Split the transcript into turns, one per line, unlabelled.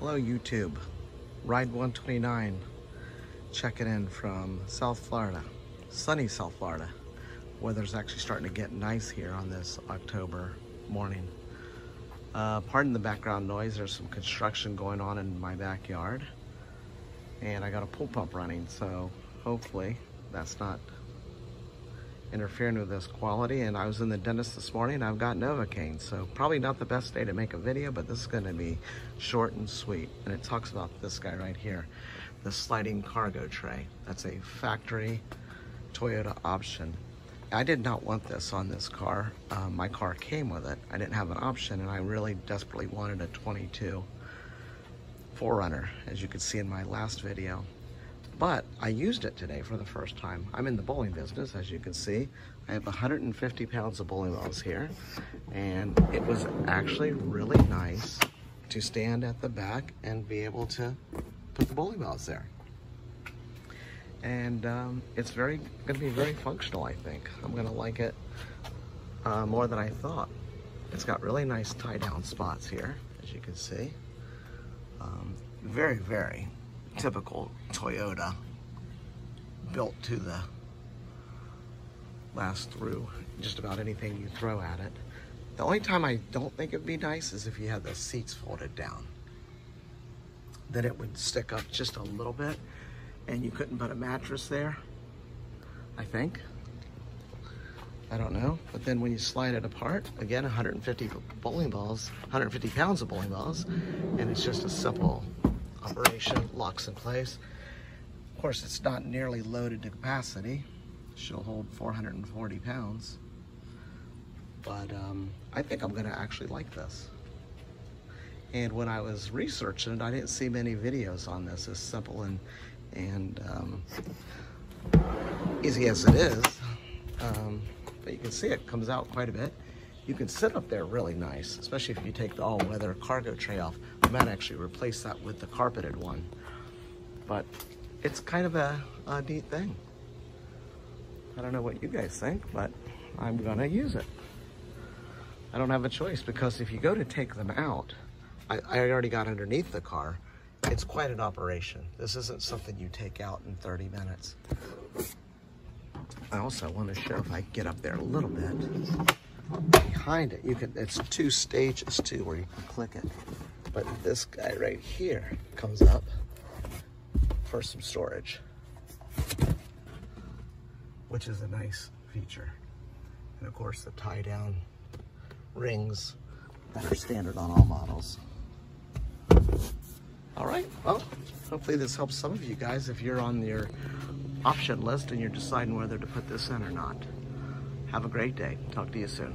Hello YouTube, Ride 129, checking in from South Florida, sunny South Florida. Weather's actually starting to get nice here on this October morning. Uh, pardon the background noise, there's some construction going on in my backyard. And I got a pool pump running, so hopefully that's not interfering with this quality. And I was in the dentist this morning I've got Novocaine. So probably not the best day to make a video, but this is gonna be short and sweet. And it talks about this guy right here, the sliding cargo tray. That's a factory Toyota option. I did not want this on this car. Um, my car came with it. I didn't have an option and I really desperately wanted a 22 4Runner, as you could see in my last video but I used it today for the first time. I'm in the bowling business, as you can see. I have 150 pounds of bowling balls here, and it was actually really nice to stand at the back and be able to put the bowling balls there. And um, it's very to be very functional, I think. I'm going to like it uh, more than I thought. It's got really nice tie down spots here, as you can see. Um, very, very typical Toyota built to the last through just about anything you throw at it. The only time I don't think it'd be nice is if you had the seats folded down. Then it would stick up just a little bit and you couldn't put a mattress there, I think. I don't know. But then when you slide it apart, again, 150 bowling balls, 150 pounds of bowling balls, and it's just a simple operation, locks in place. Of course, it's not nearly loaded to capacity. She'll hold 440 pounds. But um, I think I'm gonna actually like this. And when I was researching it, I didn't see many videos on this as simple and, and um, easy as it is. Um, but you can see it comes out quite a bit. You can sit up there really nice, especially if you take the all-weather cargo tray off. Might actually replace that with the carpeted one. But it's kind of a, a neat thing. I don't know what you guys think, but I'm gonna use it. I don't have a choice because if you go to take them out, I, I already got underneath the car. It's quite an operation. This isn't something you take out in 30 minutes. I also want to show if I get up there a little bit behind it, you can, it's two stages too where you can click it. But this guy right here comes up for some storage, which is a nice feature. And of course the tie down rings that are standard on all models. All right, well, hopefully this helps some of you guys if you're on your option list and you're deciding whether to put this in or not. Have a great day. Talk to you soon.